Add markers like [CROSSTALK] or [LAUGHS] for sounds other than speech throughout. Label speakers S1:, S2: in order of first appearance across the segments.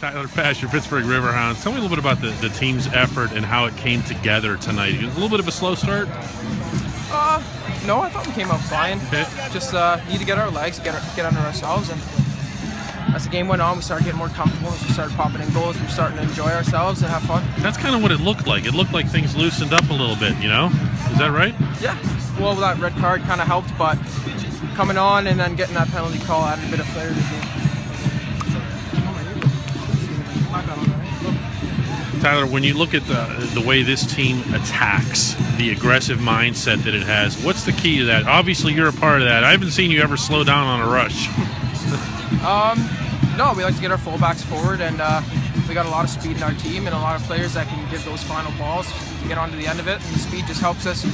S1: Tyler Pasher, your Pittsburgh Riverhounds. Tell me a little bit about the, the team's effort and how it came together tonight. A little bit of a slow start.
S2: Uh, no, I thought we came out flying.
S1: Okay.
S2: Just uh, need to get our legs, get get under ourselves, and as the game went on, we started getting more comfortable. As we started popping in goals, we are starting to enjoy ourselves and have fun.
S1: That's kind of what it looked like. It looked like things loosened up a little bit. You know, is that right?
S2: Yeah. Well, that red card kind of helped, but coming on and then getting that penalty call added a bit of flair to the game.
S1: Tyler, when you look at the the way this team attacks, the aggressive mindset that it has, what's the key to that? Obviously, you're a part of that. I haven't seen you ever slow down on a rush.
S2: um, no, we like to get our fullbacks forward, and uh, we got a lot of speed in our team and a lot of players that can give those final balls to get onto the end of it. And the speed just helps us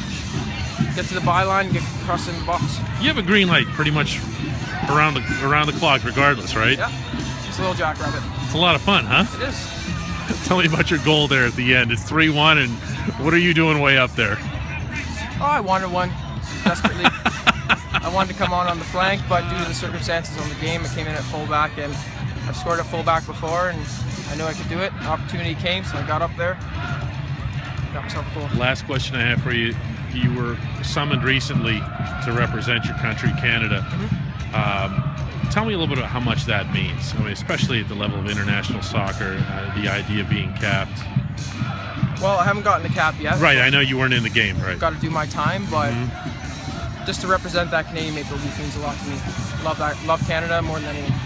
S2: get to the byline, get across in the box.
S1: You have a green light pretty much around the around the clock, regardless, right?
S2: Yeah, it's a little jackrabbit.
S1: It's a lot of fun, huh?
S2: It is. [LAUGHS]
S1: Tell me about your goal there at the end. It's 3 1, and what are you doing way up there?
S2: Oh, I wanted one desperately. [LAUGHS] I wanted to come on on the flank, but due to the circumstances on the game, I came in at fullback, and I've scored at fullback before, and I knew I could do it. Opportunity came, so I got up there, got myself a goal.
S1: Last question I have for you. You were summoned recently to represent your country, Canada. Mm-hmm. Tell me a little bit about how much that means. I mean, especially at the level of international soccer, uh, the idea of being capped.
S2: Well, I haven't gotten the cap yet.
S1: Right, I know you weren't in the game, right?
S2: I've Got to do my time, but mm-hmm. just to represent that Canadian Maple Leaf means a lot to me. Love that, love Canada more than anything.